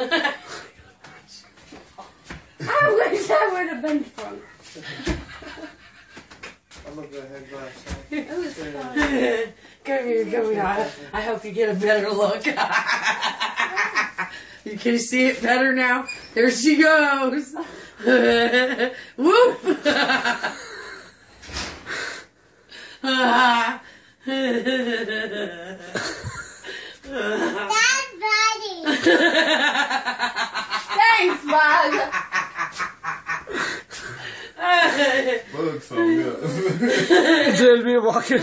I wish I would have been drunk. I'm gonna go ahead and come here, come here. I, I hope you get a better look. you can see it better now. There she goes. Whoop! Ah. Thanks, Bug. Bug something up. Just me walking.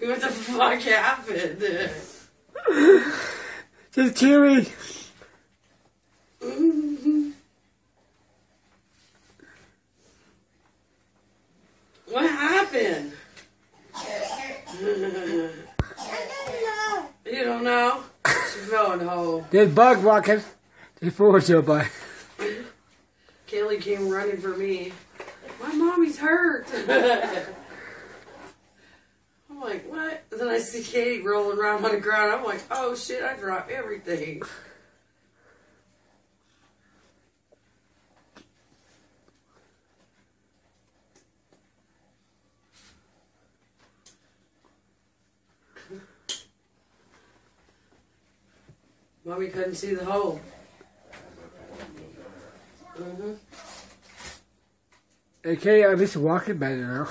what the fuck happened? Just Kiwi. What happened? I don't know. You don't know? She There's Bug walking. There's four still by. Kaylee came running for me. My mommy's hurt. I'm like, what? And then I see Katie rolling around on the ground. I'm like, oh shit, I dropped everything. Mommy couldn't see the hole. hmm Okay, I'm just walking better now.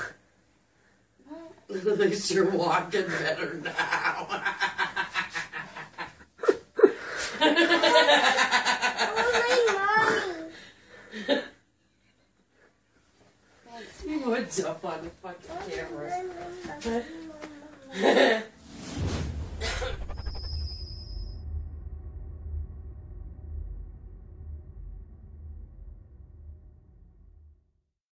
At least you're walking better now. Oh, my mommy. he would on the fucking camera. Mommy.